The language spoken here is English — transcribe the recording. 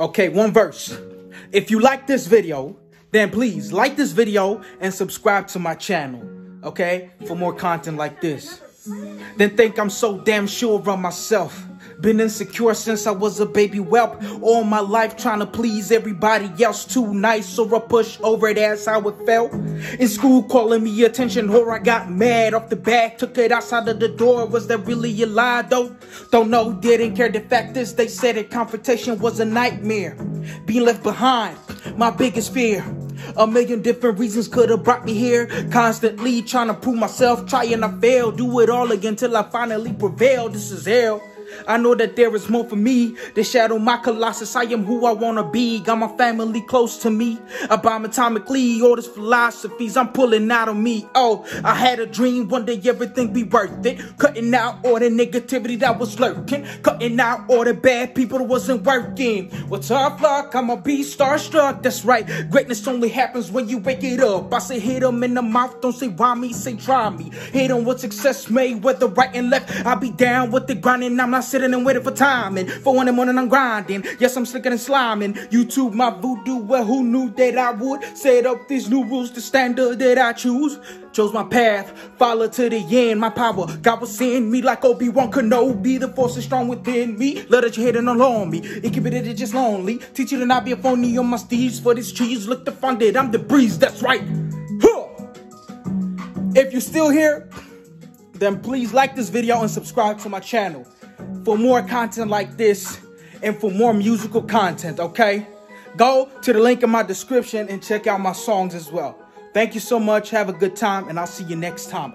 Okay, one verse. If you like this video, then please like this video and subscribe to my channel, okay? For more content like this. Then think I'm so damn sure of myself. Been insecure since I was a baby whelp. All my life trying to please everybody else. Too nice, so I push over. That's how it felt. In school, calling me attention, whore. I got mad off the bat. Took it outside of the door. Was that really a lie, though? Don't know, didn't care. The fact is, they said it. Confrontation was a nightmare. Being left behind, my biggest fear. A million different reasons could have brought me here. Constantly trying to prove myself, trying to fail. Do it all again till I finally prevail. This is hell. I know that there is more for me. The shadow, my colossus. I am who I wanna be. Got my family close to me. I bomb atomically. All these philosophies I'm pulling out of me. Oh, I had a dream one day everything be worth it. Cutting out all the negativity that was lurking. Cutting out all the bad people that wasn't working. With tough luck, I'ma be starstruck. That's right. Greatness only happens when you wake it up. I say hit them in the mouth. Don't say why me, say try me. Hit them with success made, whether right and left. I'll be down with the grinding. I'm not sitting and waiting for timing. For in the morning, I'm grinding. Yes, I'm slicking and sliming. YouTube, my voodoo. Well, who knew that I would set up these new rules, the standard that I choose? Chose my path, follow to the end. My power, God was seeing me like Obi Wan Kenobi. The force is strong within me. Let it your head and along me. It that it's just lonely. Teach you to not be a phony on my steeds. For this cheese, look the funded. I'm the breeze. That's right. If you're still here, then please like this video and subscribe to my channel for more content like this and for more musical content, okay? Go to the link in my description and check out my songs as well. Thank you so much. Have a good time, and I'll see you next time.